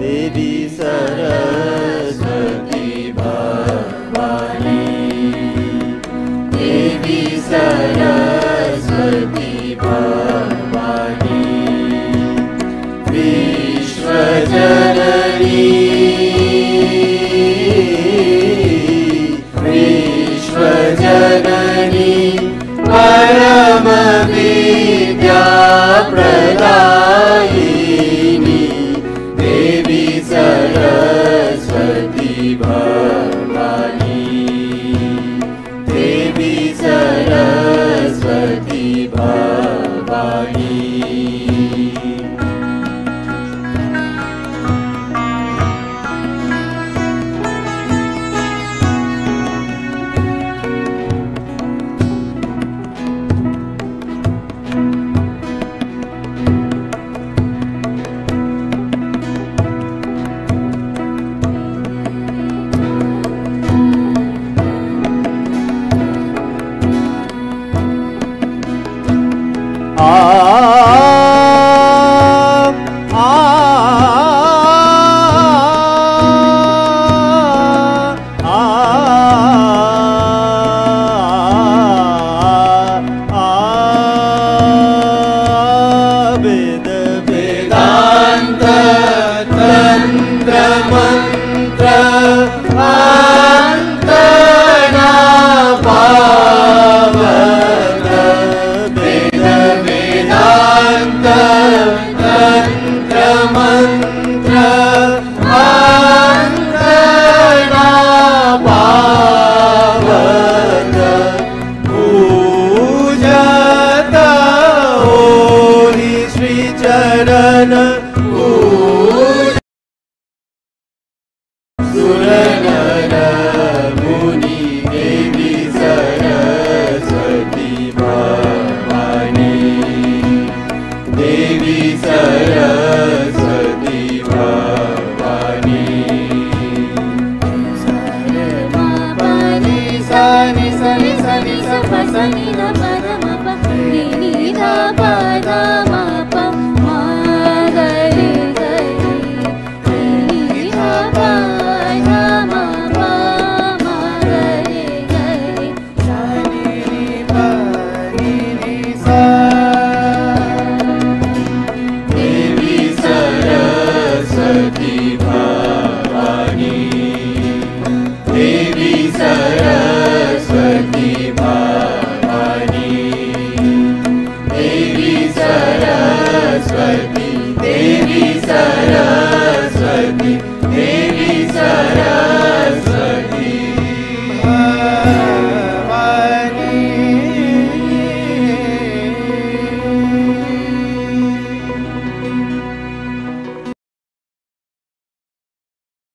Devi Saraswati Bhavani Devi Saraswati Bhavani Bhavani Devi Saraswati Bhavani Indra Sani sani sani sani sani sani sani sani sani sani sani sani sani sani sani sani sani